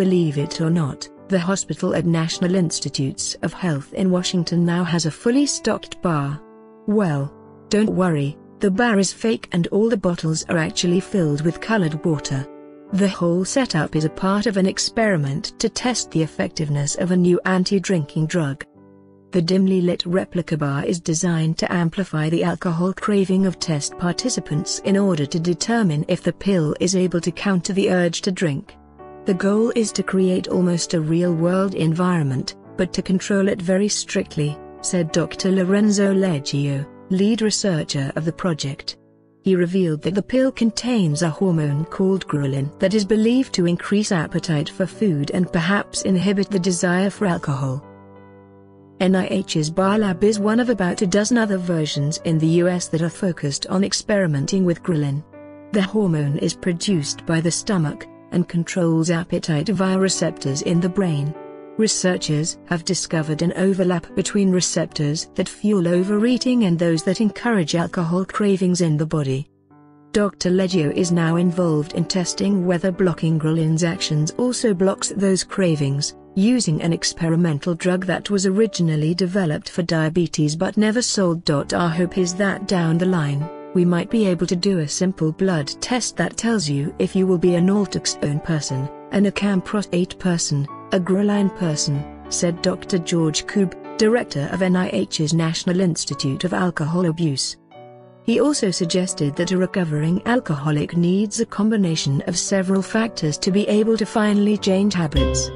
Believe it or not, the hospital at National Institutes of Health in Washington now has a fully stocked bar. Well, don't worry, the bar is fake and all the bottles are actually filled with colored water. The whole setup is a part of an experiment to test the effectiveness of a new anti-drinking drug. The dimly lit replica bar is designed to amplify the alcohol craving of test participants in order to determine if the pill is able to counter the urge to drink. The goal is to create almost a real-world environment, but to control it very strictly, said Dr. Lorenzo Leggio, lead researcher of the project. He revealed that the pill contains a hormone called ghrelin that is believed to increase appetite for food and perhaps inhibit the desire for alcohol. NIH's BarLab is one of about a dozen other versions in the US that are focused on experimenting with ghrelin. The hormone is produced by the stomach and controls appetite via receptors in the brain. Researchers have discovered an overlap between receptors that fuel overeating and those that encourage alcohol cravings in the body. Dr. Leggio is now involved in testing whether blocking ghrelin's actions also blocks those cravings, using an experimental drug that was originally developed for diabetes but never sold. Our hope is that down the line, we might be able to do a simple blood test that tells you if you will be a naltrexone person, an acamprosate person, a ghrelin person, said Dr. George Koob, director of NIH's National Institute of Alcohol Abuse. He also suggested that a recovering alcoholic needs a combination of several factors to be able to finally change habits.